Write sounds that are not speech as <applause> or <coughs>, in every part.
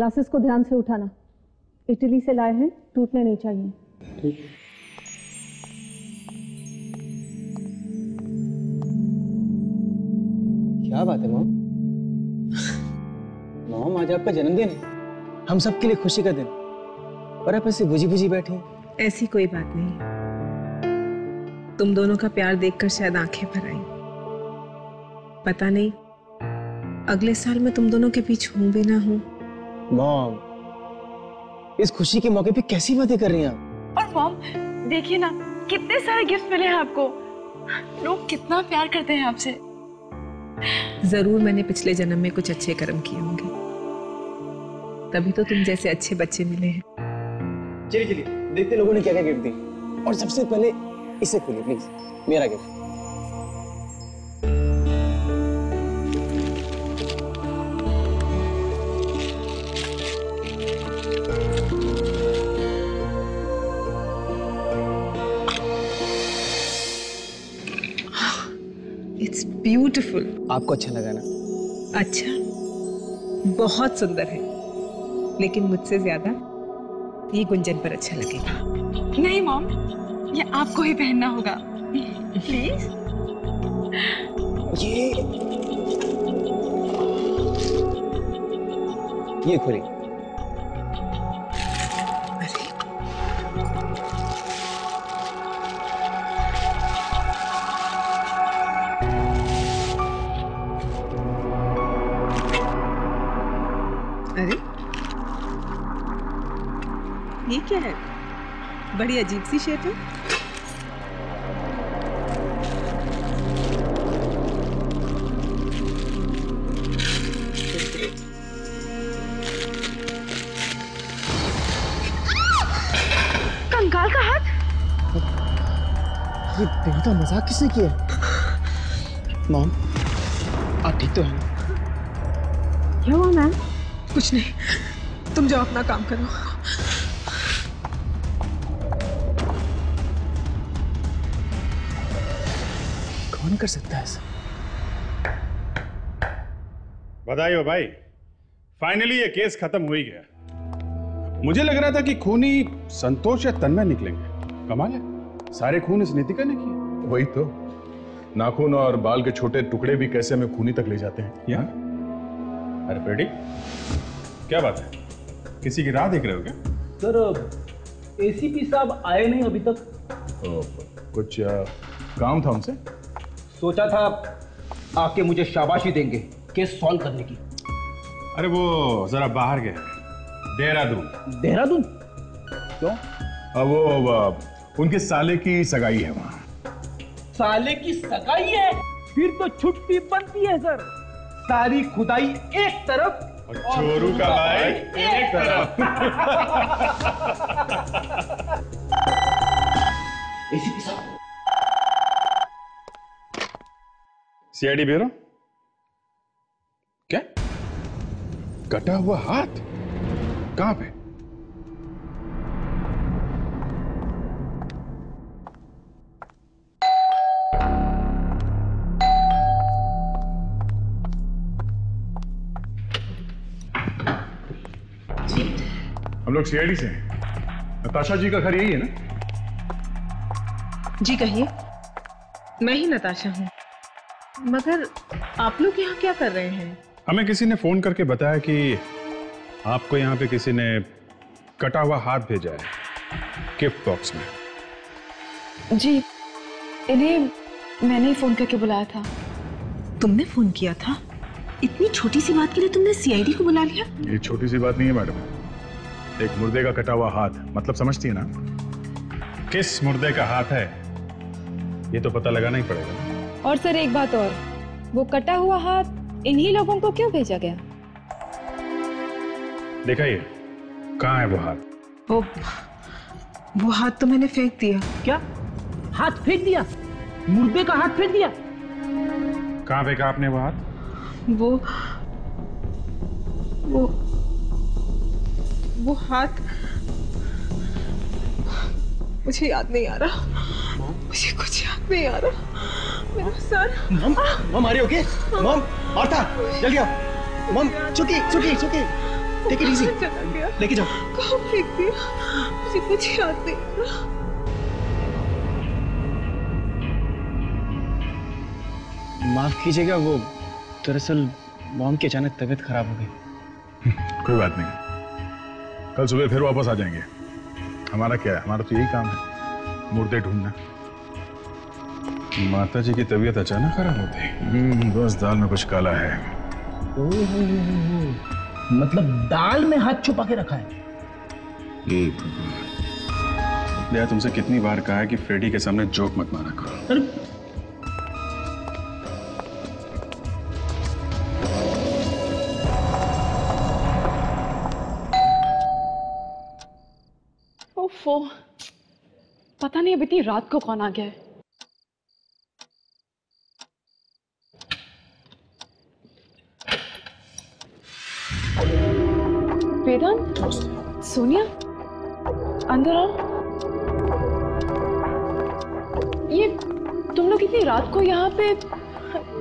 Glasses को ध्यान से उठाना। इटली से लाए हैं टूटने नहीं चाहिए। ठीक। क्या बात है मॉम मॉम आज आपका जन्मदिन है। हम सबके लिए खुशी का दिन। और आप ऐसे बुझी बुझी बैठी हैं। ऐसी कोई बात नहीं। तुम दोनों का प्यार देखकर शायद आँखें भर आई। पता नहीं अगले साल मैं तुम दोनों के बीच हूँ भी ना हूँ। मॉम इस खुशी के मौके पे कैसी बातें कर रही हैं आप? और मॉम देखिए ना कितने सारे गिफ्ट मिले हैं आपको। लोग कितना प्यार करते हैं आपसे। ज़रूर मैंने पिछले जन्म में कुछ अच्छे कर्म किए होंगे। तभी तो तुम जैसे अच्छे बच्चे मिले हैं। चलिए चलिए देखते लोगों ने क्या क्या गिफ्ट दी और सबसे पहले इसे खोलिए प्लीज़ मेरा गिफ्ट आपको अच्छा लगा ना? अच्छा। बहुत सुंदर है। लेकिन मुझसे ज़्यादा ये गुंजन पर अच्छा लगेगा। नहीं मॉम ये आपको ही पहनना होगा। प्लीज़। ये ये खोलिए। बड़ी अजीब सी शेप है। कंकाल का हाथ? ये दिन का मज़ाक किसने किया मॉम आप ठीक तो हैं? ना? क्या हुआ मैम? कुछ नहीं तुम जाओ अपना काम करो। कौन कर सकता है ऐसा? बधाई हो भाई। फाइनली ये केस खत्म हो ही गया। मुझे लग रहा था कि खूनी संतोष या तन्मय निकलेंगे। कमाल है। सारे खून इस नीतिका ने किए। वही तो। नाखून और बाल के छोटे टुकड़े भी कैसे हमें खूनी तक ले जाते हैं? या? अरे पेडी क्या बात है? किसी की राह देख रहे हो क्या? सर एसीपी साहब आए नहीं अभी तक। ओ, कुछ आ, काम था उनसे? सोचा था आके मुझे शाबाशी देंगे केस सॉल्व करने की। अरे वो जरा बाहर गए। देहरादून। देहरादून? क्यों? आ, वो उनके साले की सगाई है वहाँ। साले की सगाई है? फिर तो छुट्टी बनती है सर। सारी खुदाई एक तरफ़ और चोरू का भाई एक तरफ़। एसीपी <laughs> साहब सीआईडी ब्यूरो? क्या? कटा हुआ हाथ? कहाँ पे? हम लोग सीआईडी से हैं। नताशा जी का घर यही है ना? जी कहिए। मैं ही नताशा हूँ। मगर आप लोग यहाँ क्या कर रहे हैं? हमें किसी ने फ़ोन करके बताया कि आपको यहाँ पे किसी ने कटा हुआ हाथ भेजा है गिफ्ट बॉक्स में। जी इन्हें मैंने ही फ़ोन करके बुलाया था। तुमने फ़ोन किया था? इतनी छोटी सी बात के लिए तुमने सीआईडी को बुला लिया? ये छोटी सी बात नहीं है मैडम। एक मुर्दे का कटा हुआ हाथ मतलब समझती है ना? किस मुर्दे का हाथ है? ये तो पता लगाना ही पड़ेगा। और सर एक बात और। वो कटा हुआ हाथ इन्हीं लोगों को क्यों भेजा गया? देखा ये? कहाँ है वो हाथ? वो वो हाथ तो मैंने फेंक दिया। क्या? हाथ फेंक दिया? मुर्दे का हाथ फेंक दिया? कहाँ फेंका आपने वो हाथ? वो वो वो हाथ मुझे याद नहीं आ रहा। मुझे कुछ याद नहीं आ रहा। मम मम आ रही क्या मम मार्था जल्दी आओ। मम चुकी चुकी चुकी। टेक इट इजी लेके जाओ। कहाँ फेंक दिया? मुझे कुछ याद नहीं माफ़ कीजिएगा वो दरअसल मॉम की अचानक तबीयत खराब हो गई। <laughs> कोई बात नहीं। कल सुबह फिर वापस आ जाएँगे। हमारा क्या है? हमारा तो यही काम है। मुर्दे ढूंढना। माता जी की तबीयत अचानक खराब होती हम्म, बस दाल में कुछ काला है। ओ, ओ, ओ, मतलब दाल में हाथ छुपा के रखा है। भैया तुमसे कितनी बार कहा है कि फ्रेडी के सामने जोक मत मारा करो। अरे ओफो पता नहीं अब इतनी रात को कौन आ गया है। वेदांत? सोनिया? अंदर आओ। ये तुम लोग इतनी रात को यहाँ पे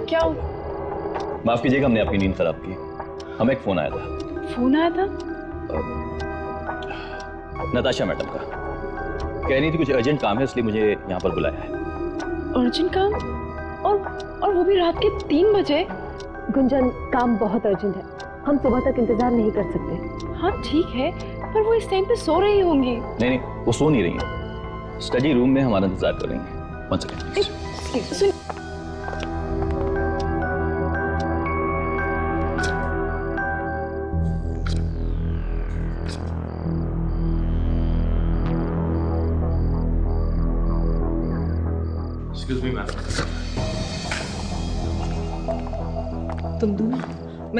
क्या माफ़ कीजिएगा हमने आपकी नींद खराब की। हमें एक फ़ोन आया था। फ़ोन आया था? नताशा मैडम का। कह रही थी कुछ अर्जेंट काम है इसलिए मुझे यहाँ पर बुलाया है। अर्जेंट काम? और और वो भी रात के तीन बजे? गुंजन काम बहुत अर्जेंट है। हम सुबह तक इंतज़ार नहीं कर सकते। हाँ ठीक है पर वो इस टाइम पे सो रही होंगी। नहीं नहीं वो सो नहीं रही है। स्टडी रूम में हमारा इंतज़ार कर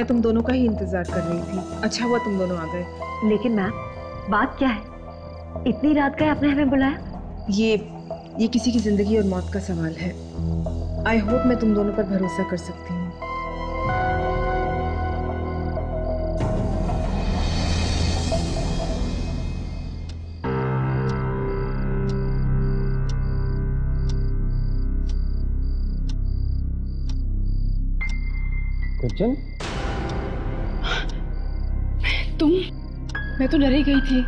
मैं तुम दोनों का ही इंतज़ार कर रही थी। अच्छा हुआ तुम दोनों आ गए। लेकिन मैम बात क्या है? इतनी रात का आपने हमें बुलाया? ये ये किसी की ज़िंदगी और मौत का सवाल है। आई होप मैं तुम दोनों पर भरोसा कर सकती हूँ। गुंजन तुम? मैं तो डरी गई थी।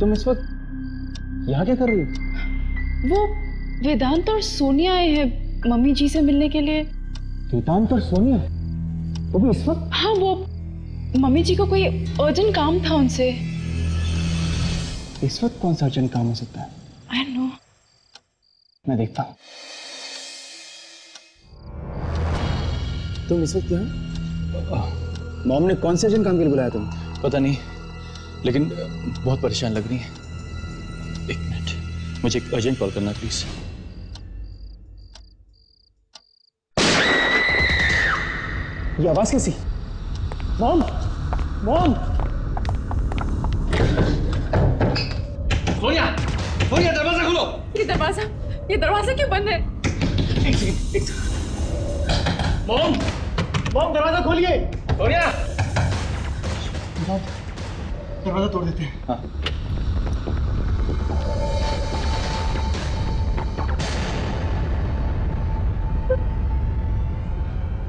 तुम इस वक्त यहाँ क्या कर रही हो? वो वेदांत और सोनिया आए हैं मम्मी जी से मिलने के लिए। वेदांत और सोनिया? वो भी इस वक्त? हाँ वो मम्मी जी को कोई अर्जेंट काम था उनसे। इस वक्त कौन सा अर्जेंट काम हो सकता है? आई नो मैं देखता हूँ। तुम इस वक्त यहाँ? मॉम ने कौन से अर्जेंट काम के लिए बुलाया तुम्हें पता नहीं लेकिन बहुत परेशान लग रही है। एक मिनट मुझे एक अर्जेंट कॉल करना प्लीज़। ये आवाज़ कैसी? Mom mom. सोनिया सोनिया दरवाज़ा खोलो। ये दरवाज़ा ये दरवाज़ा क्यों बंद है? एक सेकंड एक मॉम मॉम दरवाज़ा खोलिए। सोनिया दरवाज़ा तोड़ देते हैं। हाँ।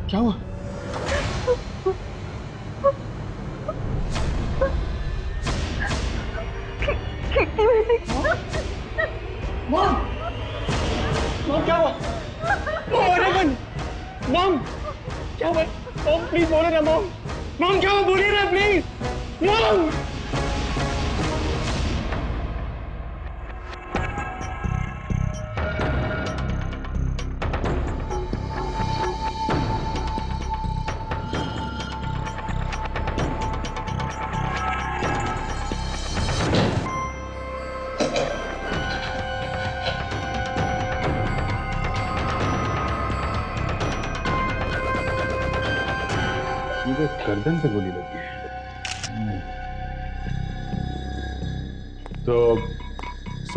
क्या हुआ? मॉम! मॉम क्या हुआ? मॉम क्या हुआ? मॉम प्लीज़ बोलो ना मॉम। मॉम क्या हुआ? बोलिए ना प्लीज़ मॉम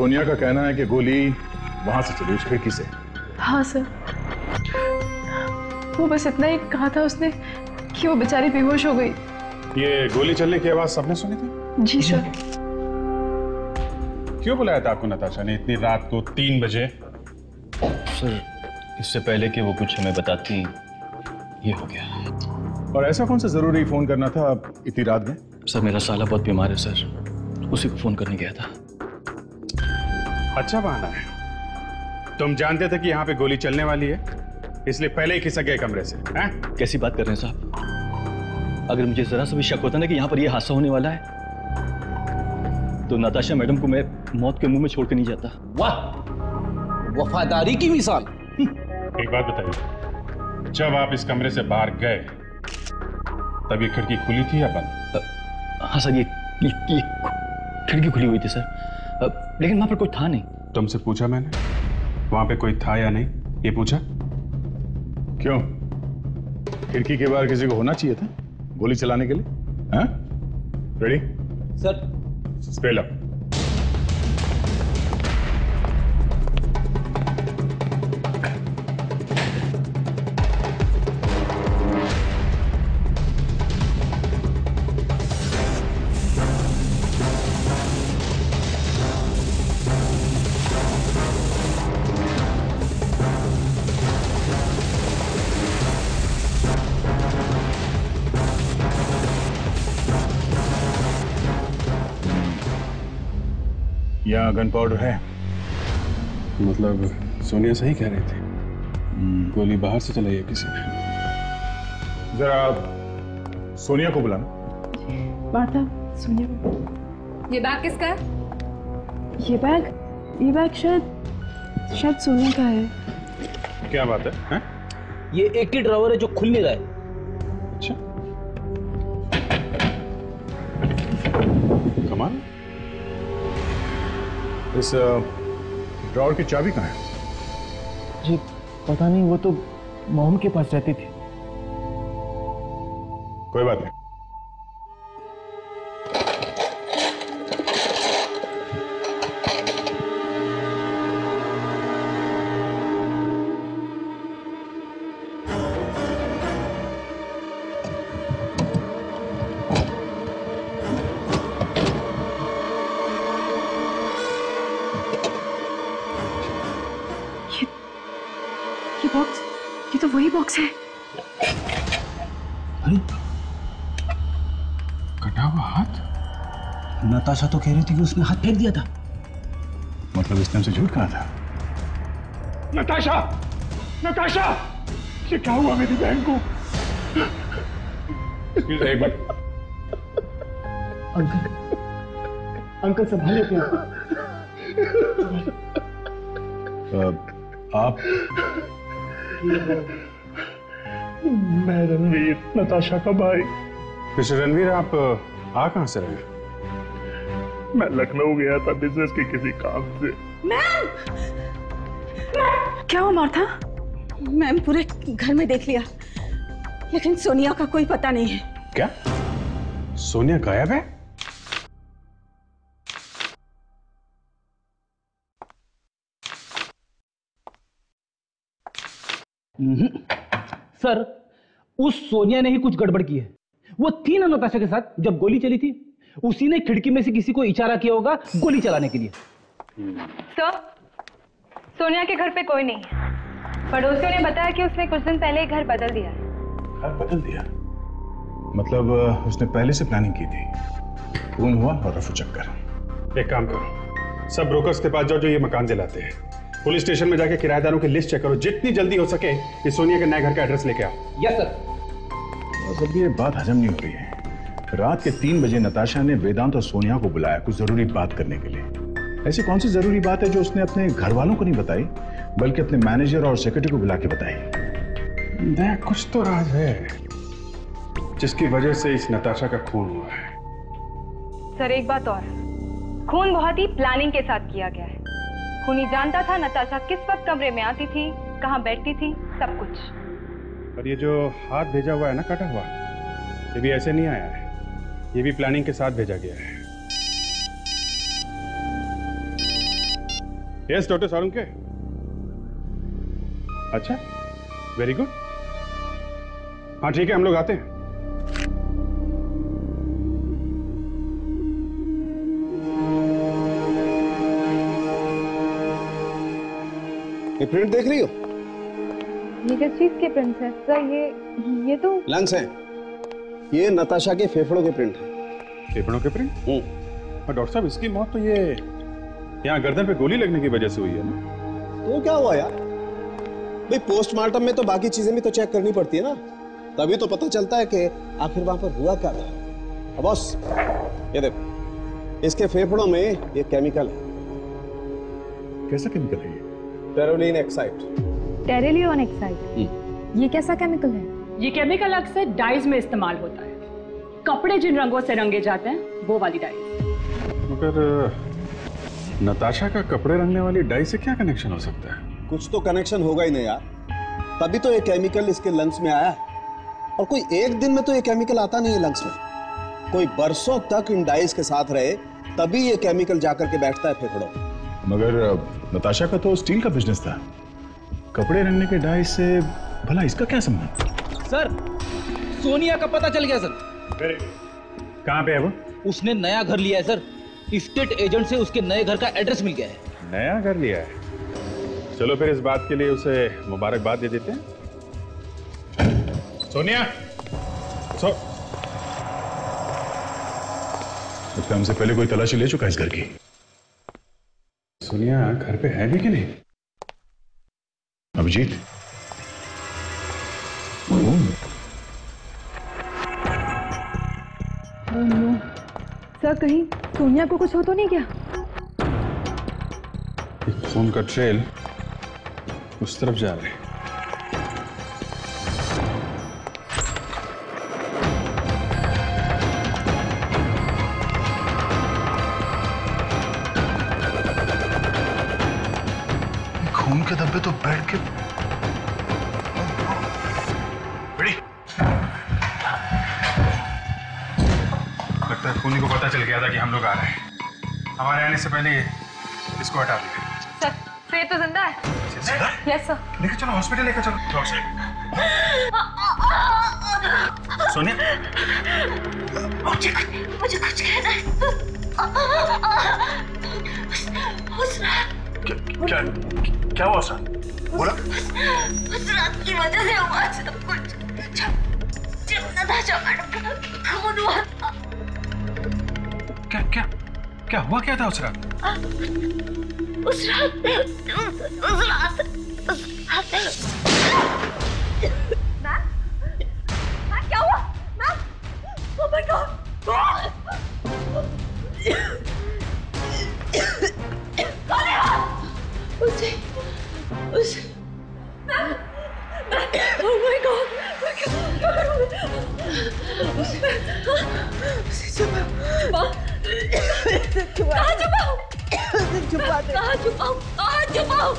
सोनिया का कहना है कि गोली वहाँ से चली उस खिड़की से। हाँ सर। वो बस इतना ही कहा था उसने कि वो बेचारी बेहोश हो गई। ये गोली चलने की आवाज़ सबने सुनी थी? जी सर। क्यों बुलाया था आपको नताशा ने इतनी रात को तीन बजे? सर इससे पहले कि वो कुछ हमें बताती ये हो गया। और ऐसा कौन सा ज़रूरी फ़ोन करना था इतनी रात में? सर मेरा साला बहुत बीमार है सर। उसी को फ़ोन करने गया था। अच्छा बहाना है। तुम जानते थे कि यहाँ पे गोली चलने वाली है इसलिए पहले ही खिसक गए कमरे से हैं? कैसी बात कर रहे हैं साहब? अगर मुझे जरा सा भी शक होता ना कि यहाँ पर यह हादसा होने वाला है तो नताशा मैडम को मैं मौत के मुँह में छोड़ के नहीं जाता। वाह! वफादारी की मिसाल। एक बात बताइए जब आप इस कमरे से बाहर गए तब ये खिड़की खुली थी या बंद? हाँ सर ये ये, ये खिड़की खुली हुई थी सर। लेकिन वहाँ पर कोई था नहीं। तुमसे पूछा मैंने? वहाँ पे कोई था या नहीं? ये पूछा? क्यों? खिड़की के बाहर किसी को होना चाहिए था? गोली चलाने के लिए? हाँ? रेडी सर स्पेल अप यहाँ गन पाउडर है? मतलब सोनिया सही कह रही थी। गोली बाहर से चलाई है किसी ने। जरा सोनिया को बुलाना। मार्था सुनिए ये बैग किसका है? ये बैग ये बैग शायद शायद सोनिया का है। क्या बात है, हैं? ये एक ही ड्रावर है जो खुल नहीं रहा है इस ड्रॉवर की चाबी कहाँ है? जी पता नहीं वो तो मोहम के पास रहती थी। कोई बात नहीं। नताशा तो कह रही थी कि उसने हाथ फेंक दिया था। मतलब इसने हमसे झूठ कहा था? नताशा! नताशा! ये क्या हुआ मेरी बहन को? एक मिनट अंकल अंकल संभालिए अपने आप को। अ, आप? मैं रणवीर नताशा का भाई। रणवीर आप आ कहाँ से रहे? मैं लखनऊ गया था बिज़नेस के किसी काम से। मैम क्या हुआ मार्था? मैम पूरे घर में देख लिया। लेकिन सोनिया का कोई पता नहीं है। क्या? सोनिया गायब है? सर उस सोनिया ने ही कुछ गड़बड़ की है। वो थी ना नताशा के साथ जब गोली चली थी। उसी ने खिड़की में से किसी को इशारा किया होगा गोली चलाने के लिए। सर सोनिया के घर पे कोई नहीं पड़ोसियों ने बताया कि उसने कुछ दिन पहले घर बदल दिया घर बदल दिया? मतलब उसने पहले से प्लानिंग की थी। खून हुआ और रफू चक्कर। एक काम करो। सब ब्रोकर्स के पास जाओ जो ये मकान दिलाते हैं। पुलिस स्टेशन में जाके किराएदारों की लिस्ट चेक करो। जितनी जल्दी हो सके ये सोनिया के नए घर का एड्रेस लेके आओ। यस सर ये बात हजम नहीं हो रही है रात के तीन बजे नताशा ने वेदांत और सोनिया को बुलाया कुछ ज़रूरी बात करने के लिए। ऐसी कौन सी ज़रूरी बात है जो उसने अपने घर वालों को नहीं बताई बल्कि अपने मैनेजर और सेक्रेटरी को बुला के बताई? कुछ तो राज है। जिसकी वजह से इस नताशा का खून हुआ है। सर एक बात और। खून बहुत ही प्लानिंग के साथ किया गया है। खूनी जानता था नताशा किस वक्त कमरे में आती थी कहाँ बैठती थी सब कुछ। और ये जो हाथ भेजा हुआ है ना कटा हुआ ये भी ऐसे नहीं आया है। ये भी प्लानिंग के साथ भेजा गया है। यस डॉक्टर सारुंके अच्छा वेरी गुड हाँ ठीक है हम लोग आते हैं। ये प्रिंट देख रही हो? ये किस चीज़ के प्रिंट है? सर ये ये तो लंग्स हैं। ये नताशा के फेफड़ों के प्रिंट हैं। फेफड़ों के प्रिंट और डॉक्टर साहब इसकी मौत तो ये यहाँ गर्दन पे गोली लगने की वजह से हुई है ना? तो क्या हुआ यार? भाई पोस्टमार्टम में तो बाकी चीज़ें भी तो चेक करनी पड़ती है ना। तभी तो पता चलता है कि आखिर वहाँ पर हुआ क्या था। अब बॉस ये देखो इसके फेफड़ों में ये केमिकल है। कैसा केमिकल है ये? टेरोलिन एक्साइड टेरेलियन एक्साइड ये कैसा केमिकल है? ये केमिकल अक्सर डाइज में इस्तेमाल होता है। कपड़े जिन रंगों से रंगे जाते हैं वो वाली डाइज मगर नताशा का कपड़े रंगने वाली डाई से क्या कनेक्शन हो सकता है? कुछ तो कनेक्शन होगा ही नहीं यार। तभी तो ये केमिकल इसके लंग्स में आया। और कोई एक दिन में तो ये केमिकल आता नहीं है लंग्स में। कोई बरसों तक इन डाइस के साथ रहे तभी ये केमिकल जाकर के बैठता है फेफड़ों मगर नताशा का तो स्टील का बिज़नेस था। कपड़े रंगने के डाई से भला इसका क्या संबंध? सर सोनिया का पता चल गया सर। कहाँ पे है वो? उसने नया घर लिया है सर। स्टेट एजेंट से उसके नए घर का एड्रेस मिल गया है। नया घर लिया है? चलो फिर इस बात के लिए उसे मुबारकबाद दे देते हैं। सोनिया सो लगता हमसे पहले कोई तलाशी ले चुका है इस घर की। सोनिया घर पे है भी कि नहीं? अभिजीत सर कहीं सोनिया को कुछ हो तो नहीं क्या एक खून का ट्रेल उस तरफ़ जा रहे है। खून के धब्बे तो बैठ के पता चल गया था कि हम लोग आ रहे हैं। हमारे आने से पहले इसको हटा दिया सर फिर तो ज़िंदा है। यस सर लेकर चलो हॉस्पिटल लेकर चलो। डॉक्टर सोनिया। मुझे मुझे कुछ कहना है। क्या क्या हुआ सर? बोला। उस रात की वजह से हुआ सब कुछ जब जब मैडम का खून हुआ था क्या क्या क्या हुआ क्या था उस रात? उस रात उस रात कहाँ छुपाओ <coughs> छुपा दे। कहाँ छुपाओ कहाँ छुपाओ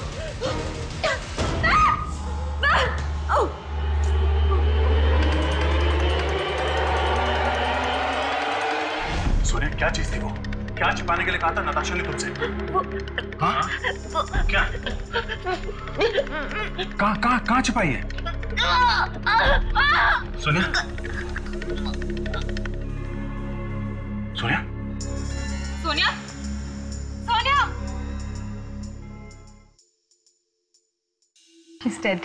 सोनिया क्या चीज़ थी वो? क्या छिपाने के लिए कहा था नताशा ने तुमसे? हाँ? क्या? कहाँ कहाँ कहाँ छिपाई है? सोनिया सोनिया Dead.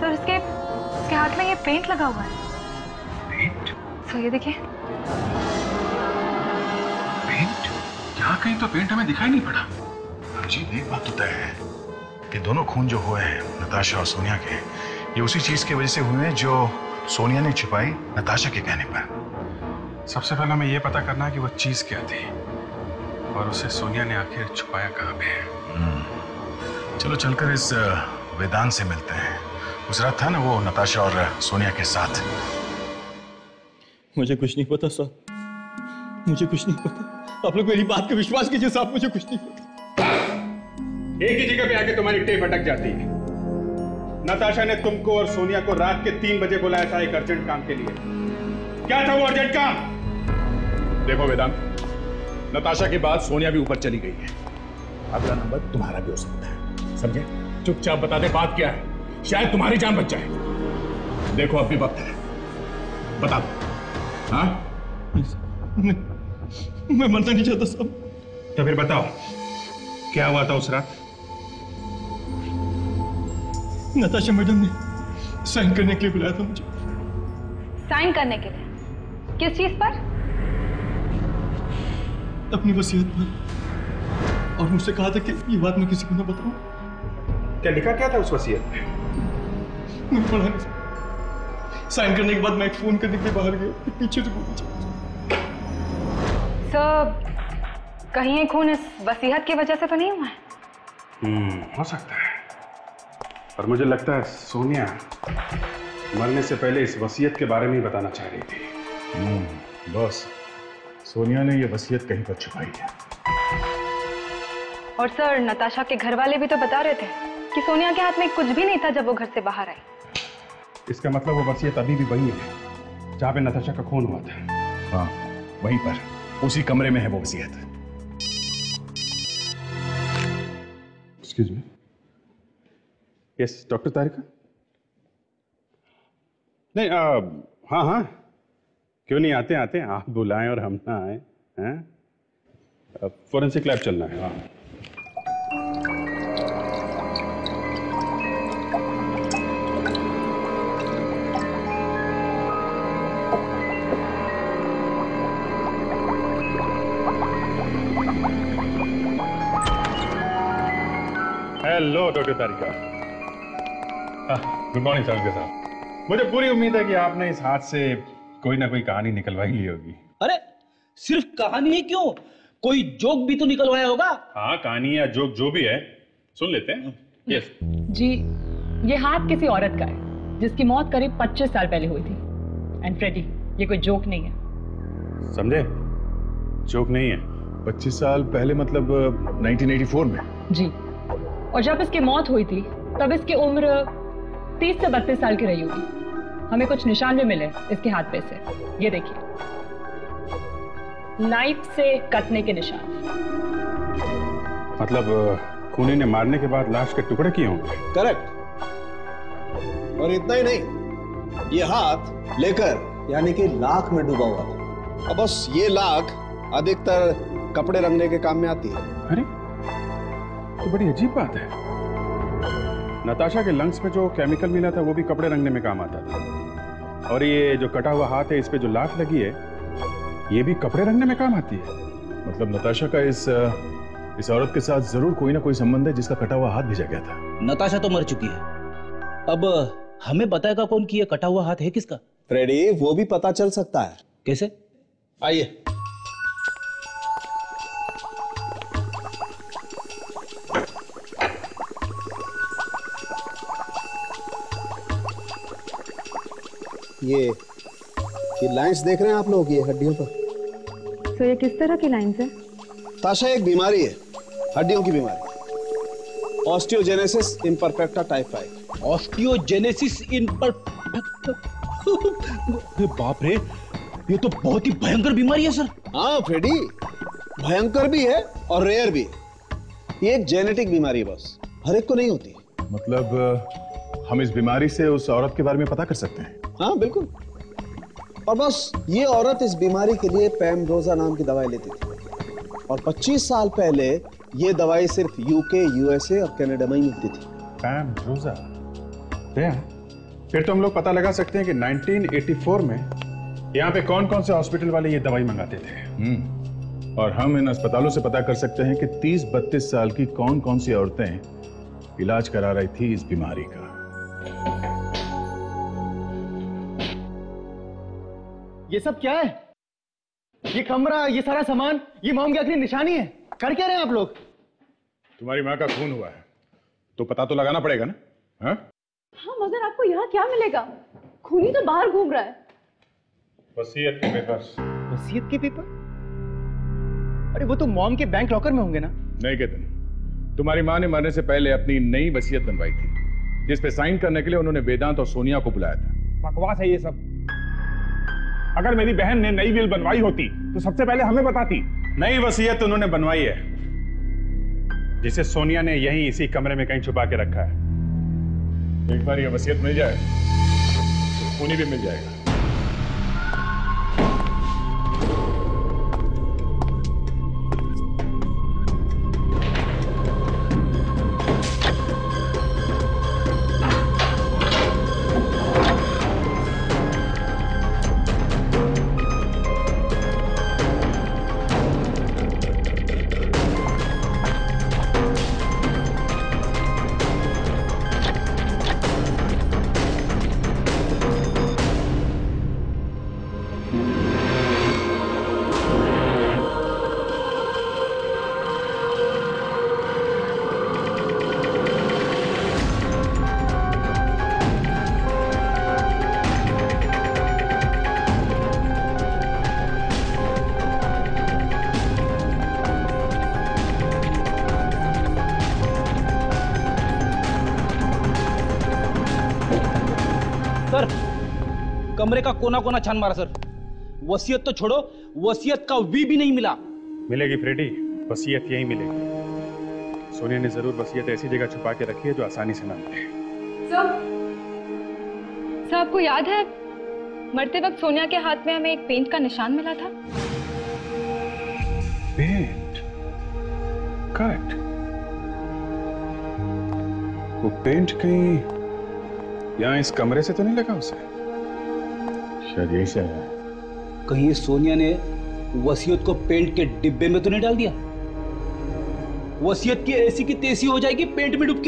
सर इसके इसके हाथ में ये पेंट लगा हुआ है। पेंट सर ये देखिए। पेंट यहाँ कहीं तो पेंट हमें दिखाई नहीं पड़ा। जी एक बात तो तय है कि दोनों खून जो हुए हैं नताशा और सोनिया के ये उसी चीज़ की वजह से हुए हैं जो सोनिया ने छिपाई नताशा के कहने पर। सबसे पहले हमें यह पता करना है कि वो चीज़ क्या थी। और उसे सोनिया ने आखिर छुपाया कहाँ पे है? चलो चलकर इस वेदांत से मिलते हैं। उस रात था ना वो नताशा और सोनिया के साथ। मुझे कुछ नहीं पता साहब मुझे कुछ नहीं पता। आप लोग मेरी बात पे विश्वास कीजिए साहब। मुझे कुछ नहीं पता। एक ही जगह पे आके तुम्हारी टेप अटक जाती है। नताशा ने तुमको और सोनिया को रात के तीन बजे बुलाया था एक अर्जेंट काम के लिए। क्या था वो अर्जेंट काम? देखो वेदांत नताशा के बाद सोनिया भी ऊपर चली गई है। अगला नंबर तुम्हारा भी हो सकता है। समझे? चुपचाप बता दे बात क्या है। शायद तुम्हारी जान बच जाए। देखो अब भी वक्त है। बता दो। हाँ? मैं मरना नहीं चाहता साहब तो फिर बताओ क्या हुआ था उस रात? नताशा मैडम ने साइन करने के लिए बुलाया था मुझे। साइन करने के लिए? किस चीज़ पर? अपनी वसीयत पर और मुझसे कहा था कि ये बात मैं किसी को ना बताऊँ। क्या लिखा क्या था उस वसीयत में? मैं पढ़ा नहीं साइन करने के बाद मैं एक फ़ोन करने के लिए बाहर गया। पीछे से गोली चली सर कहीं ये खून इस वसीयत की वजह से तो नहीं हुआ है? हम्म हो सकता है। और मुझे लगता है सोनिया मरने से पहले इस वसीयत के बारे में ही बताना चाह रही थी। हम्म, बस। सोनिया ने ये वसीयत कहीं पर छुपाई है। और सर नताशा के घर वाले भी तो बता रहे थे कि सोनिया के हाथ में कुछ भी नहीं था जब वो घर से बाहर आई। इसका मतलब वो वसीयत अभी भी वही है जहाँ पे नताशा का खून हुआ था। हाँ वहीं पर। उसी कमरे में है वो वसीयत। Excuse me yes doctor Tarika? नहीं आ, हाँ हाँ। क्यों नहीं आते आते आप बुलाएँ और हम ना आए, हैं? फोरेंसिक लैब चलना है हाँ। Hello doctor Tarika good morning sir साहब मुझे पूरी उम्मीद है कि आपने इस हाथ से कोई ना कोई कहानी निकलवाई ली होगी। अरे सिर्फ़ कहानी ही क्यों? कोई जोक भी तो निकलवाया होगा? हाँ कहानी या जोक जो भी है सुन लेते हैं। यस जी ये हाथ किसी औरत का है जिसकी मौत करीब 25 साल पहले हुई थी। एंड फ्रेडी ये कोई जोक नहीं है। समझे? जोक नहीं है। 25 साल पहले मतलब अ, 1984 में। जी। और जब इसकी मौत हुई थी तब इसकी उम्र 30 से 32 साल की रही होगी। हमें कुछ निशान भी मिले इसके हाथ पे से। ये देखिए। नाइफ से कटने के निशान। मतलब खूनी ने मारने के बाद लाश के टुकड़े किए होंगे? करेक्ट। और इतना ही नहीं ये हाथ लेकर यानी कि लाख में डूबा हुआ था। अब बस ये लाख अधिकतर कपड़े रंगने के काम में आती है। अरे तो बड़ी अजीब बात है। नताशा के लंग्स में जो केमिकल मिला था वो भी कपड़े रंगने में काम आता था। और ये जो कटा हुआ हाथ है इस पे जो लाख लगी है ये भी कपड़े रंगने में काम आती है। मतलब नताशा का इस इस औरत के साथ ज़रूर कोई ना कोई संबंध है जिसका कटा हुआ हाथ भेजा गया था। नताशा तो मर चुकी है। अब हमें बताएगा कौन की ये कटा हुआ हाथ है किसका? फ्रेडी वो भी पता चल सकता है। कैसे? आइए। ये ये लाइंस देख रहे हैं आप लोग ये हड्डियों पर? तो ये किस तरह की लाइंस है? ताशा एक बीमारी है हड्डियों की बीमारी। Osteogenesis imperfecta type five osteogenesis इन पर बाप रे ये तो बहुत ही भयंकर बीमारी है सर। हाँ फ्रेडी भयंकर भी है और रेयर भी। ये एक जेनेटिक बीमारी है बस हर एक को नहीं होती। मतलब हम इस बीमारी से उस औरत के बारे में पता कर सकते हैं? हाँ बिल्कुल। और बस ये औरत इस बीमारी के लिए पैमरोजा नाम की दवाई लेती थी। और 25 साल पहले ये दवाई सिर्फ़ यूके यूएसए और कनाडा में ही मिलती थी। पैम रोजा Yeah. फिर तो हम लोग पता लगा सकते हैं कि 1984 में यहाँ पे कौन कौन से हॉस्पिटल वाले ये दवाई मंगाते थे। हम्म। और हम इन अस्पतालों से पता कर सकते हैं कि 30-32 साल की कौन कौन सी औरतें इलाज करा रही थी इस बीमारी का। ये सब क्या है? ये कमरा ये सारा सामान ये मॉम की आखिरी निशानी है। कर क्या रहे हैं आप लोग? तुम्हारी माँ का खून हुआ है। तो पता तो लगाना पड़ेगा ना? हाँ? हाँ मगर आपको यहाँ क्या मिलेगा? खूनी तो बाहर घूम रहा है। वसीयत के पेपर्स वसीयत के पेपर अरे वो तो मॉम के बैंक लॉकर में होंगे ना। नहीं केतन। तुम्हारी माँ ने मरने से पहले अपनी नई वसीयत बनवाई थी जिस पे साइन करने के लिए उन्होंने वेदांत और सोनिया को बुलाया था। बकवास है ये सब। अगर मेरी बहन ने नई विल बनवाई होती तो सबसे पहले हमें बताती। नई वसीयत उन्होंने बनवाई है। जिसे सोनिया ने यही इसी कमरे में कहीं छुपा के रखा है। एक बार ये वसीयत मिल जाए तो खूनी भी मिल जाएगा। कमरे का कोना कोना छान मारा सर। वसीयत तो छोड़ो वसीयत का वी भी नहीं मिला। मिलेगी फ्रेडी वसीयत यही मिलेगी। सोनिया ने ज़रूर वसीयत ऐसी जगह छुपा के रखी है जो आसानी से ना मिले। सर सर आपको याद है? मरते वक्त सोनिया के हाथ में हमें एक पेंट का निशान मिला था? पेंट? करेक्ट वो पेंट कहीं यहाँ इस कमरे से तो नहीं लगा उसे? शायद यही से है। कहीं सोनिया ने वसीयत को पेंट के डिब्बे में तो नहीं डाल दिया? वसीयत की ऐसी की तेज़ी हो जाएगी, पेंट में डूब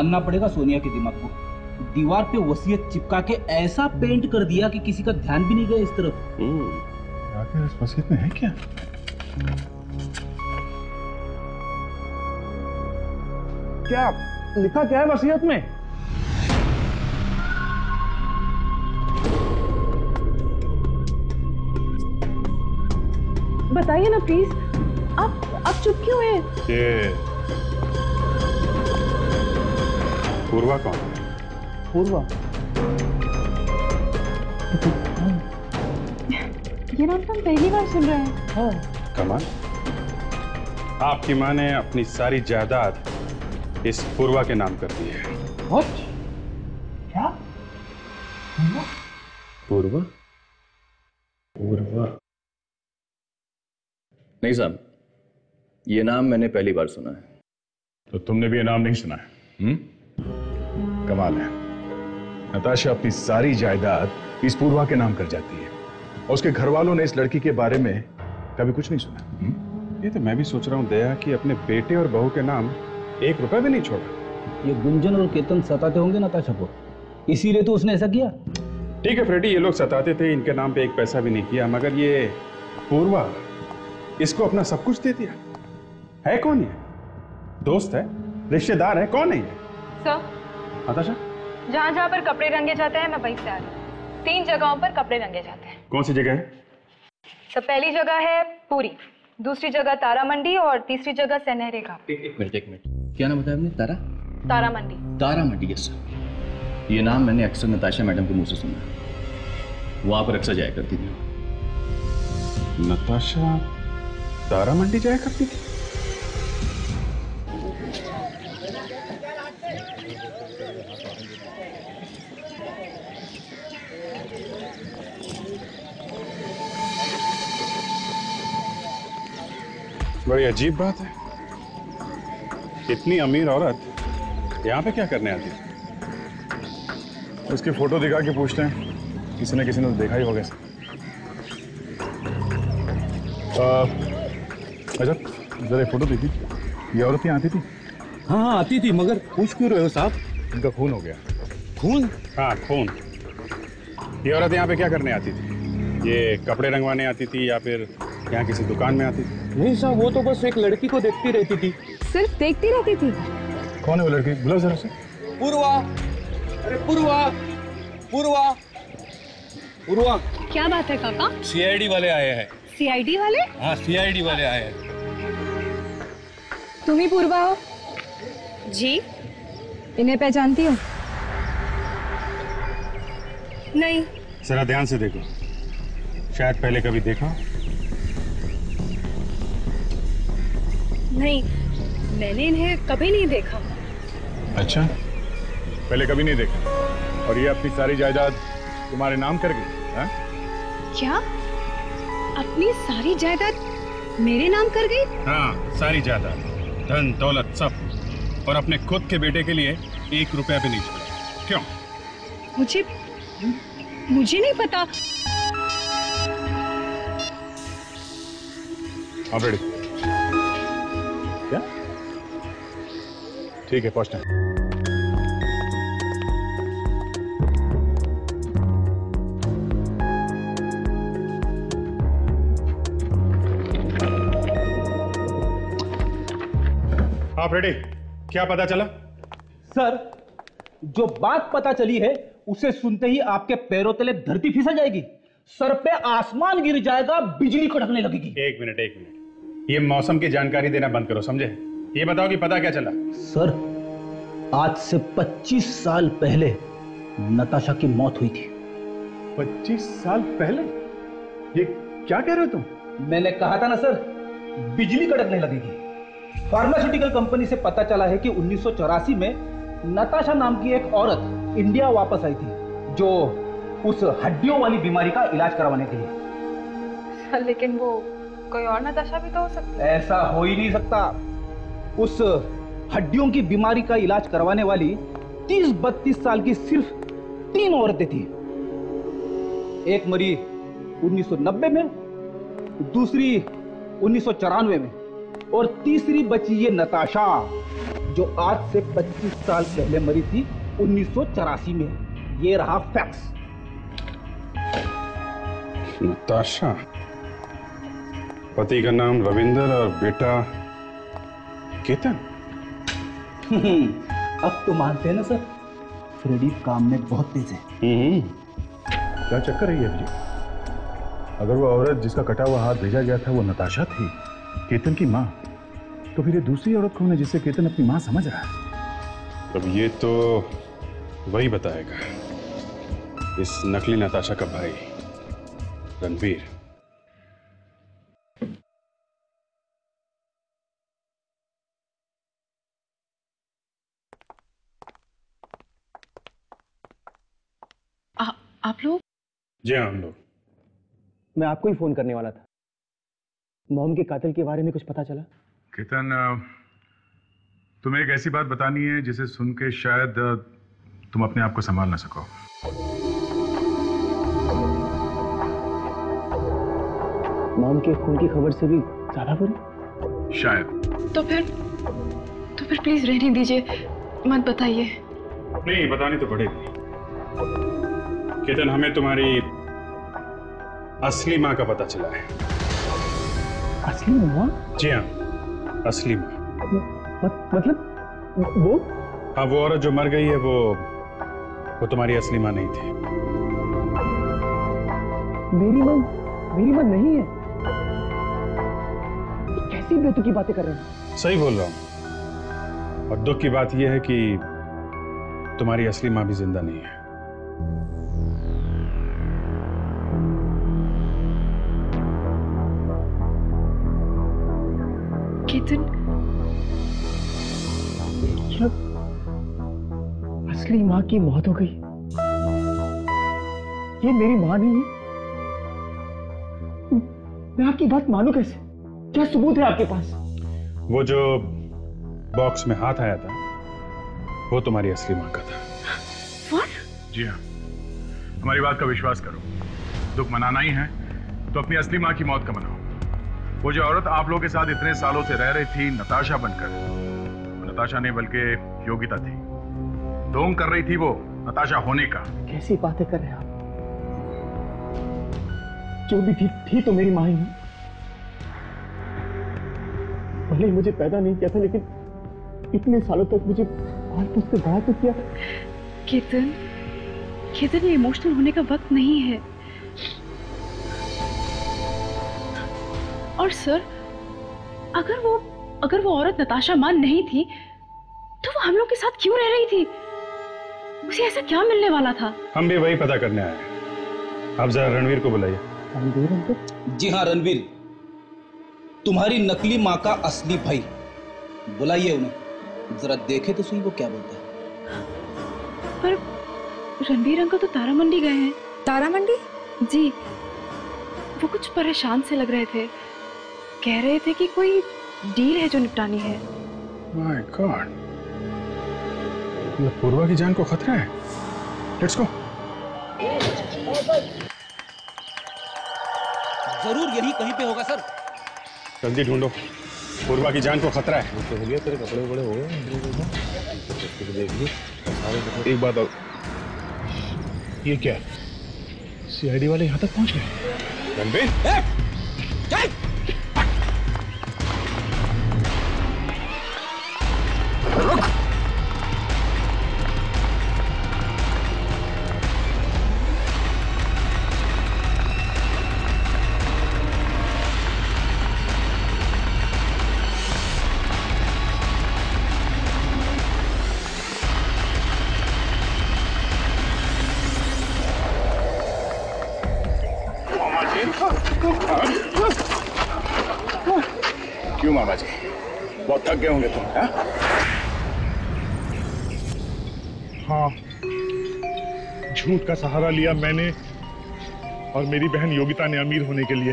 मानना पड़ेगा सोनिया के दिमाग को। दीवार पे वसीयत चिपका के ऐसा पेंट कर दिया कि किसी का ध्यान भी नहीं गया इस तरफ़। आखिर इस वसीयत में है क्या? क्या लिखा क्या है वसीयत में? बताइए ना प्लीज़। आप आप चुप क्यों हैं? ये पूर्वा कौन? है पूर्वा। ये नाम तो हम पहली बार सुन रहे हैं। कमाल। आपकी माँ ने अपनी सारी जायदाद इस पूर्वा के नाम कर दी है। What? क्या? पूर्वा? पूर्वा? नहीं साहब ये नाम मैंने पहली बार सुना है। तो तुमने भी ये नाम नहीं सुना है हुँ? कमाल है। नताशा अपनी सारी जायदाद इस पूर्वा के नाम कर जाती है। और उसके घर वालों ने इस लड़की के बारे में कभी कुछ नहीं सुना। हुँ? ये तो मैं भी सोच रहा हूँ दया कि अपने बेटे और बहू के नाम एक रुपए भी नहीं छोड़ा। ये गुंजन और केतन सताते होंगे नताशा को। इसीलिए तो उसने ऐसा किया। ठीक है फ्रेडी ये लोग सताते थे इनके नाम पे एक पैसा भी नहीं किया मगर ये पूर्वा इसको अपना सब कुछ दे दिया। है कौन ये? दोस्त है? रिश्तेदार है? कौन है ये? सर नताशा जहाँ जहाँ पर कपड़े रंगे जाते हैं मैं वहीं से आ रही हूँ। तीन जगहों पर कपड़े रंगे जाते हैं। कौन सी जगह है? सब पहली जगह है पूरी दूसरी जगह तारा मंडी और तीसरी जगह सनहरे घाट एक मिनट एक मिनट। क्या नाम बताया आपने? तारा? तारा मंडी तारा मंडी यस सर ये नाम मैंने अक्सर नताशा मैडम के मुँह से सुना है। वहाँ पर अक्सर जाया करती थी। नताशा तारा मंडी जाया करती थी? बड़ी अजीब बात है। इतनी अमीर औरत यहाँ पे क्या करने आती है? उसकी फ़ोटो दिखा के पूछते हैं। किसी न किसी ने तो देखा ही होगा। अच्छा जरा फ़ोटो देखी। ये औरत यहाँ आती थी? हाँ हाँ आती थी मगर पूछ क्यों रहे हो साहब? इनका खून हो गया। खून? हाँ खून। ये औरत यहाँ पे क्या करने आती थी? ये कपड़े रंगवाने आती थी या फिर यहाँ किसी दुकान में आती थी? नहीं साहब वो तो बस एक लड़की को देखती रहती थी। सिर्फ़ देखती रहती थी? कौन है वो लड़की? बुलाओ जरा से पूर्वा। अरे पूर्वा। पूर्वा। पूर्वा। क्या बात है काका? सीआईडी वाले आए हैं। सीआईडी वाले? हाँ सीआईडी वाले आए हैं। तुम ही पूर्वा हो? जी। इन्हें पहचानती हो? नहीं। जरा ध्यान से देखो। शायद पहले कभी देखा नहीं मैंने इन्हें कभी नहीं देखा। अच्छा? पहले कभी नहीं देखा। और ये अपनी सारी जायदाद तुम्हारे नाम कर गई हाँ? क्या? अपनी सारी जायदाद मेरे नाम कर गई? हाँ सारी जायदाद। धन दौलत सब। और अपने खुद के बेटे के लिए एक रुपया भी नहीं छोड़ा। क्यों? मुझे मुझे नहीं पता। आप रेडी ठीक है पहुँचना आप रेडी क्या पता चला? सर जो बात पता चली है उसे सुनते ही आपके पैरों तले धरती फिसल जाएगी। सर पे आसमान गिर जाएगा बिजली कड़कने लगेगी। एक मिनट एक मिनट। ये मौसम की जानकारी देना बंद करो समझे? ये बताओ कि पता क्या चला? सर आज से 25 साल पहले नताशा की मौत हुई थी। 25 साल पहले? ये क्या कह रहे हो तुम? मैंने कहा था ना सर बिजली कड़कने लगेगी। फार्मास्यूटिकल कंपनी से पता चला है कि 1984 में नताशा नाम की एक औरत इंडिया वापस आई थी जो उस हड्डियों वाली बीमारी का इलाज करवाने के लिए। लेकिन वो कोई और नताशा भी तो हो सकती है। ऐसा हो ही नहीं सकता। उस हड्डियों की बीमारी का इलाज करवाने वाली 30-32 साल की सिर्फ़ तीन औरतें थी। एक मरी 1990 में, दूसरी उन्नीस सौ चौरानवे में, और तीसरी बची ये नताशा, जो आज से 25 साल पहले मरी थी उन्नीस सौ चौरासी में। ये रहा फैक्स नताशा। पति का नाम रविंदर और बेटा केतन अब तो मानते हैं ना सर फ्रेडी काम में बहुत तेज है। क्या चक्कर है ये जी अगर वो औरत जिसका कटा हुआ हाथ भेजा गया था वो नताशा थी केतन की माँ तो फिर ये दूसरी औरत कौन है जिसे केतन अपनी माँ समझ रहा है? अब ये तो वही बताएगा। इस नकली नताशा का भाई रणवीर आ, आप लोग जी हाँ हम लोग। मैं आपको ही फ़ोन करने वाला था। मोहम के कातिल के बारे में कुछ पता चला? केतन तुम्हें एक ऐसी बात बतानी है जिसे सुन के शायद तुम अपने आप को संभाल ना सको। मोहम के खून की खबर से भी ज़्यादा बुरी? शायद। तो फिर तो फिर प्लीज़ रहने दीजिए। मत बताइए। नहीं बतानी तो पड़ेगी। केतन हमें तुम्हारी असली माँ का पता चला है। असली माँ? जी हाँ असली माँ। मत, मतलब वो? हाँ वो औरत जो मर गई है वो वो तुम्हारी असली माँ नहीं थी। मेरी माँ मेरी माँ नहीं है? कैसी बेतुकी बातें कर रहे हैं? सही बोल रहा हूँ। और दुख की बात यह है कि तुम्हारी असली माँ भी ज़िंदा नहीं है। केतन मतलब असली माँ की मौत हो गई। ये मेरी माँ नहीं है। मैं आपकी बात मानू कैसे? क्या सबूत है आपके पास? वो जो बॉक्स में हाथ आया था वो तुम्हारी असली माँ का था। What? जी हाँ। हमारी बात का विश्वास करो। दुख मनाना ही है तो अपनी असली माँ की मौत का मनाओ। वो जो औरत आप लोगों के साथ इतने सालों से रह रही थी नताशा बनकर। नताशा नहीं बल्कि योगिता थी। ढोंग कर रही थी वो नताशा होने का। कैसी बातें कर रहे हैं आप? जो भी थी थी तो मेरी माँ ही। भले ही मुझे पैदा नहीं किया था लेकिन इतने सालों तक मुझे पाल पोस के बड़ा तो किया? केतन केतन ये इमोशनल होने का वक्त नहीं है। और सर अगर वो अगर वो औरत नताशा मान नहीं थी तो वो हम लोग के साथ क्यों रह रही थी? उसे ऐसा क्या मिलने वाला था? हम भी वही पता करने आए आप जरा रणवीर को बुलाइए। रणवीर अंकल? जी हाँ रणवीर। तुम्हारी नकली माँ का असली भाई। बुलाइए उन्हें। जरा देखे तो सही वो क्या बोलता है। पर रणवीर अंकल तो तारा मंडी गए हैं। तारा मंडी जी वो कुछ परेशान से लग रहे थे। कह रहे थे कि कोई डील है जो निपटानी है। माय गॉड मतलब पूर्वा की जान को खतरा है। लेट्स गो ज़रूर यही कहीं पे होगा सर। जल्दी ढूंढो। पूर्वा की जान को खतरा है। तो हो गया तेरे कपड़े वपड़े हो गए। एक बात और। ये क्या? सीआईडी वाले यहाँ तक पहुँच गए? रणबीर हाँ झूठ का सहारा लिया मैंने और मेरी बहन योगिता ने अमीर होने के लिए।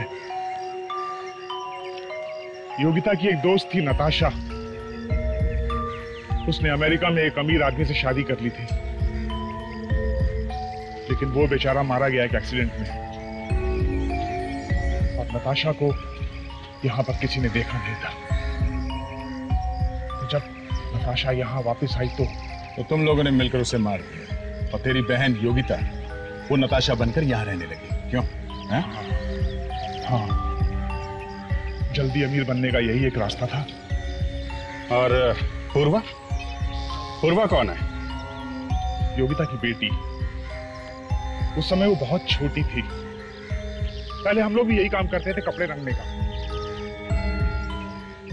योगिता की एक दोस्त थी नताशा। उसने अमेरिका में एक अमीर आदमी से शादी कर ली थी। लेकिन वो बेचारा मारा गया एक एक्सीडेंट में। और नताशा को यहाँ पर किसी ने देखा नहीं था। जब नताशा यहाँ वापस आई तो तो तुम लोगों ने मिलकर उसे मार दिया। और तेरी बहन योगिता, वो नताशा बनकर यहाँ रहने लगी। क्यों? हैं? हाँ। जल्दी अमीर बनने का यही एक रास्ता था। और, पूर्वा? पूर्वा कौन है? योगिता की बेटी। उस समय वो बहुत छोटी थी। पहले हम लोग भी यही काम करते थे कपड़े रंगने का।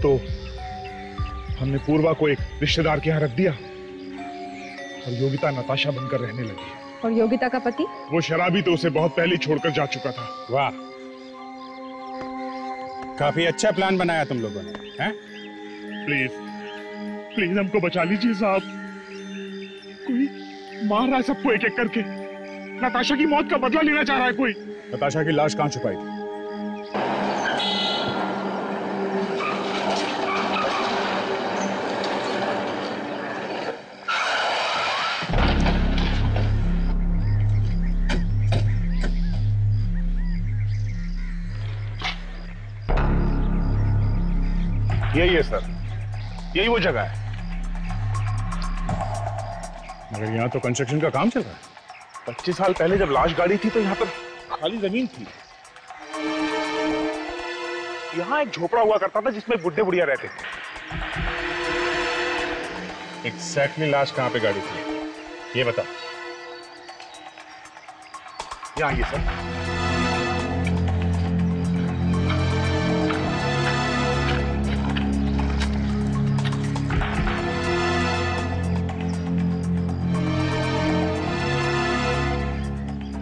तो हमने पूर्वा को एक रिश्तेदार के यहाँ रख दिया। और योगिता नताशा बनकर रहने लगी। और योगिता का पति? वो शराबी तो उसे बहुत पहले छोड़कर जा चुका था। वाह। काफ़ी अच्छा प्लान बनाया तुम लोगों ने हैं? प्लीज़ प्लीज़ हमको बचा लीजिए साहब। कोई मार रहा है सबको एक एक करके। नताशा की मौत का बदला लेना चाह रहा है कोई। नताशा की लाश कहाँ छुपाई थी? यही है सर। यही वो जगह है। मगर यहाँ तो कंस्ट्रक्शन का काम चल रहा है। पच्चीस साल पहले जब लाश गाड़ी थी तो यहाँ पर खाली ज़मीन थी। यहाँ एक झोपड़ा हुआ करता था जिसमें बुढ़े बुढ़िया रहते थे। एग्जैक्टली लाश कहाँ पे गाड़ी थी? ये बता यहाँ ये सर।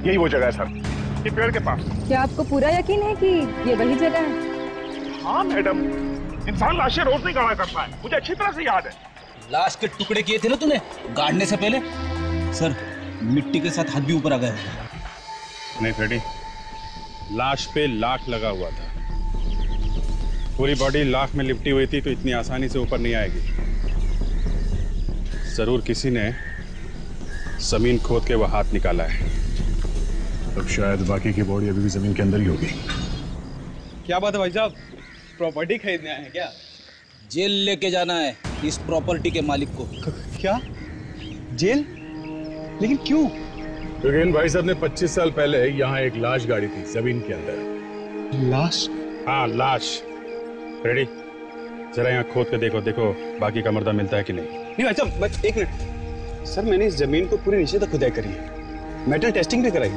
यही वो जगह है सर। ये पेड़ के पास। क्या आपको पूरा यकीन है कि ये वही जगह है? हाँ मैडम। इंसान लाशें रोज नहीं गाड़ा करता है। मुझे अच्छी तरह से याद है। लाश के टुकड़े किए थे ना तूने? गाड़ने से पहले? सर मिट्टी के साथ हाथ भी ऊपर आ गए नहीं फ्रेडी लाश पे लाख लगा हुआ था। पूरी बॉडी लाख में लिपटी हुई थी तो इतनी आसानी से ऊपर नहीं आएगी। ज़रूर किसी ने ज़मीन खोद के वह हाथ निकाला है। अब शायद बाकी की बॉडी अभी भी ज़मीन के अंदर ही होगी। क्या बात है भाई साहब? प्रॉपर्टी खरीदने आए हैं क्या? जेल लेके जाना है इस प्रॉपर्टी के मालिक को। क्या? जेल? लेकिन क्यों? क्योंकि इन भाई साहब ने 25 साल पहले यहाँ एक लाश गाड़ी थी ज़मीन के अंदर। लाश? हाँ लाश। रेडी जरा यहाँ खोद के देखो देखो बाकी का मर्दा मिलता है कि नहीं। नहीं भाई साहब बस एक मिनट। सर मैंने इस ज़मीन को पूरी नीचे तक खुदाई करी है। मेटल टेस्टिंग भी कराई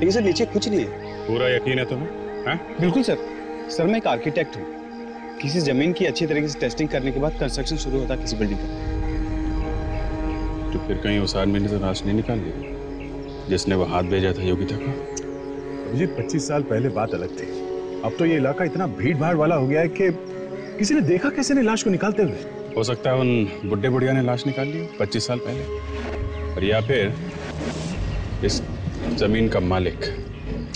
लेकिन सर नीचे कुछ नहीं है। पूरा यकीन है तुम्हें? हाँ? बिल्कुल सर। सर मैं एक आर्किटेक्ट हूँ। किसी ज़मीन की अच्छी तरीके से टेस्टिंग करने के बाद कंस्ट्रक्शन शुरू होता किसी बिल्डिंग का। तो फिर कहीं उस आदमी ने तो लाश नहीं निकाल ली जिसने वो हाथ भेजा था योगिता को अभिजीत 25 साल पहले बात अलग थी। अब तो ये इलाका इतना भीड़ भाड़ वाला हो गया है कि किसी ने देखा कैसे ने लाश को निकालते हुए? हो सकता है उन बुढ़े बुढ़िया ने लाश निकाल ली पच्चीस साल पहले। और या फिर इस ज़मीन का मालिक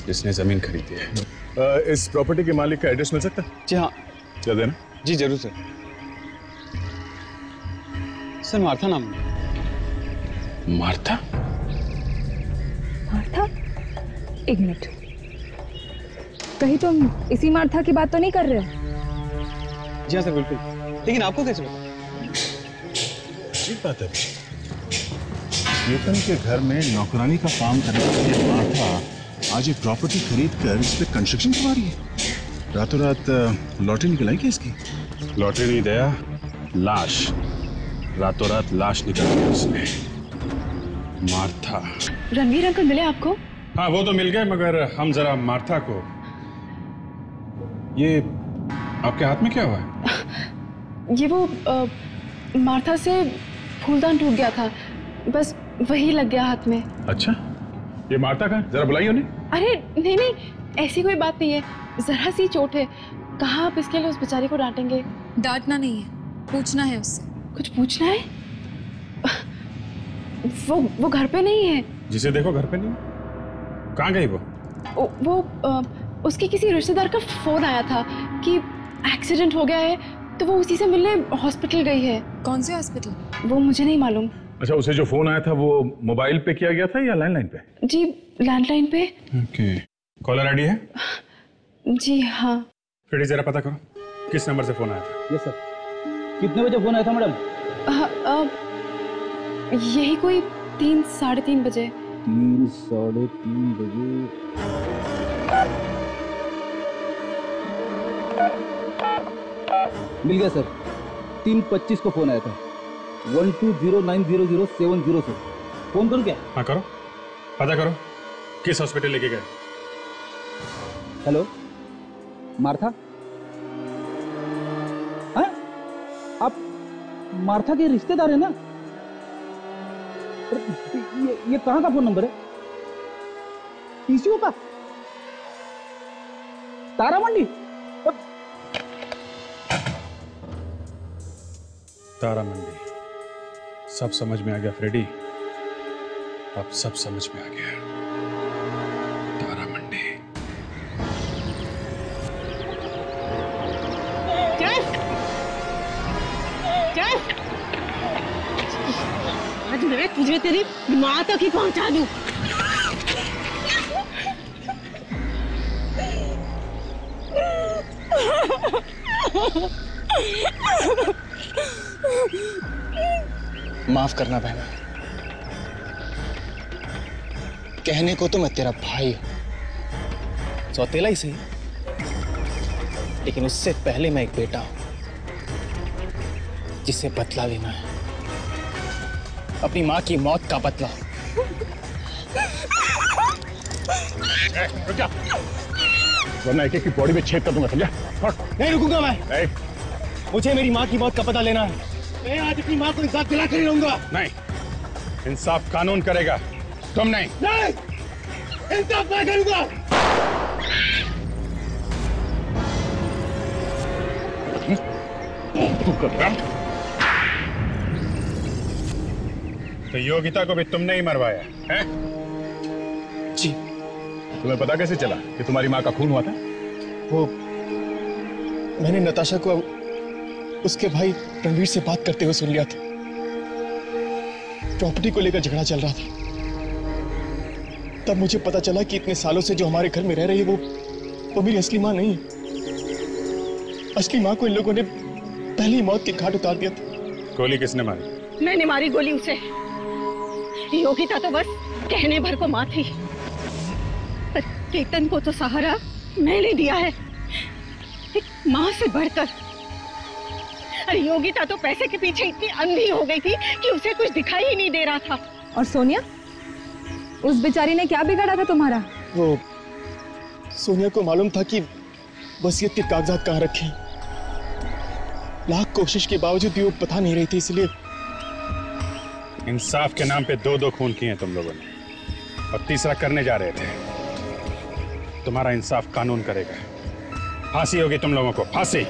जिसने ज़मीन खरीदी है। अ, इस प्रॉपर्टी के मालिक का एड्रेस मिल सकता है? जी हाँ। क्या देना? जी ज़रूर सर। सर मार्था नाम मार्था? मार्था? एक मिनट। कहीं तुम इसी मार्था की बात तो नहीं कर रहे हो? जी हाँ सर बिल्कुल। लेकिन आपको कैसे पता? ठीक बात है। चेतन के घर में नौकरानी का काम करने वाली मार्था आज एक प्रॉपर्टी खरीद कर इस पे कंस्ट्रक्शन करवा रही है। रातों रात लॉटरी निकल आई क्या इसकी? लॉटरी नहीं दया लाश। रातों रात लाश निकल गई उसने मार्था रणवीर अंकल मिले आपको? हाँ वो तो मिल गए मगर हम जरा मार्था को। ये आपके हाथ में क्या हुआ? है <laughs> ये वो अ, मार्था से फूलदान टूट गया था। बस वही लग गया हाथ में। अच्छा ये मार्था का जरा बुलाइए उन्हें। अरे नहीं नहीं ऐसी कोई बात नहीं है। जरा सी चोट है। कहाँ आप इसके लिए उस बेचारी को डांटेंगे? डांटना नहीं है पूछना है उससे। कुछ पूछना है? वो वो घर पे नहीं है। जिसे देखो घर पे नहीं कहाँ गई वो? वो, वो उसके किसी रिश्तेदार का फ़ोन आया था कि एक्सीडेंट हो गया है तो वो उसी से मिलने हॉस्पिटल गई है। कौन से हॉस्पिटल? वो मुझे नहीं मालूम। अच्छा उसे जो फ़ोन आया था वो मोबाइल पे किया गया था या लैंडलाइन पे? जी लैंडलाइन पे। ओके कॉलर आईडी है? जी हाँ। फिर जरा पता करो किस नंबर से फ़ोन आया था? यस सर कितने बजे फ़ोन आया था मैडम अ, अ, यही कोई तीन साढ़े तीन बजे। तीन साढ़े तीन बजे। मिल गया सर तीन पच्चीस को फ़ोन आया था। One two zero nine zero zero seven zero से फ़ोन करूँ क्या? हाँ करो। पता करो। किस हॉस्पिटल लेके गए? हेलो? मार्था? हाँ? आप मार्था के रिश्तेदार हैं ना? ये ये कहाँ का फ़ोन नंबर है? पीसीओ का? तारा मंडी तारा मंडी सब समझ में आ गया फ्रेडी अब सब समझ में आ गया तुझे तेरी माँ तक ही पहुँचा दूँ। माफ़ करना बहना। कहने को तो मैं तेरा भाई हूँ। सौतेला ही सही। लेकिन उससे पहले मैं एक बेटा हूँ जिसे बदला लेना है। अपनी माँ की मौत का बदला। वरना एक एक की बॉडी में छेद कर दूँगा समझा? नहीं रुकूँगा मैं। नहीं। मुझे मेरी माँ की मौत का पता लेना है। मैं आज अपनी माँ को इंसाफ दिला कर ही रहूँगा। नहीं इंसाफ कानून करेगा तुम नहीं। नहीं इंसाफ मैं करूँगा। तू कर तो योगिता को भी तुमने ही मरवाया है? जी। तुम्हें पता कैसे चला कि तुम्हारी माँ का खून हुआ था? वो मैंने नताशा को उसके भाई रणवीर से बात करते हुए सुन लिया था। प्रॉपर्टी को लेकर झगड़ा चल रहा था। तब मुझे पता चला कि इतने सालों से जो हमारे घर में रह रही है वो वो मेरी असली माँ नहीं है। असली माँ को इन लोगों ने पहली मौत के घाट उतार दिया था। गोली किसने मारी? मैंने मारी गोली उसे योगिता तो बस कहने भर को माँ थी। पर केतन को तो सहारा मैंने दिया है। एक माँ से बढ़कर। अरे योगिता तो पैसे के पीछे इतनी अंधी हो गई थी कि उसे कुछ दिखाई ही नहीं दे रहा था। और सोनिया? उस बेचारी ने क्या बिगाड़ा था तुम्हारा? वो सोनिया को मालूम था कि वसीयत के कागजात कहाँ रखे लाख कोशिश के बावजूद भी वो बता नहीं रही थी इसलिए इंसाफ के नाम पे दो दो खून किए हैं तुम लोगों ने। और तीसरा करने जा रहे थे। तुम्हारा इंसाफ कानून करेगा। फांसी होगी तुम लोगों को फांसी!